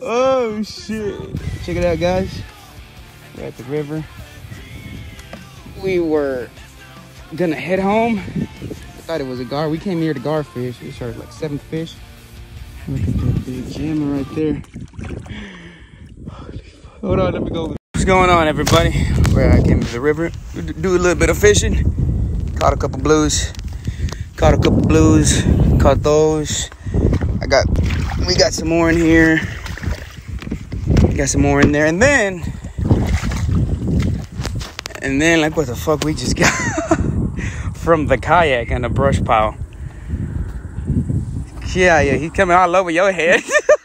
Oh shit. Check it out guys. We're at the river. We were gonna head home. I thought it was a gar. We came here to gar fish. We started like seven fish. Look at that big jammer right there. Hold on, let me go. What's going on, everybody? Where I came to the river, do a little bit of fishing. Caught a couple blues. Caught a couple blues. Caught those. I got, we got some more in here. Got some more in there, and then, and then, like, what the fuck we just got from the kayak and the brush pile. Yeah, yeah, he's coming all over your head.